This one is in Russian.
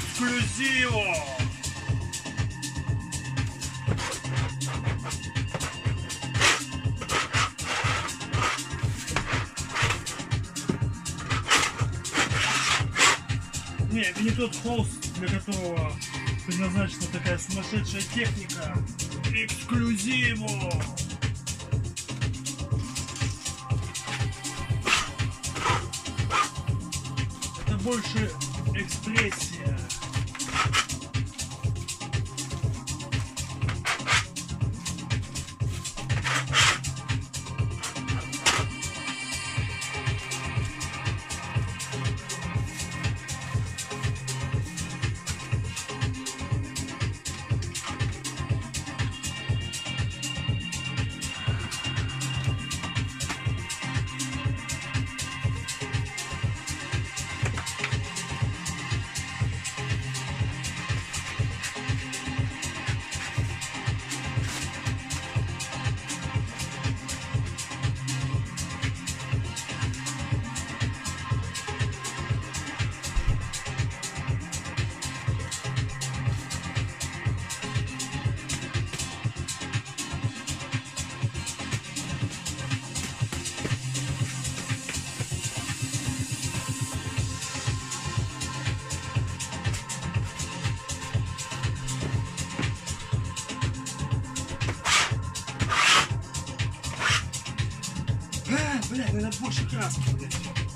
эксклюзиву! Не, это не тот холст, для которого предназначена такая сумасшедшая техника. Эксклюзиву! Это больше экспрессия. Блядь, надо больше краски, блядь.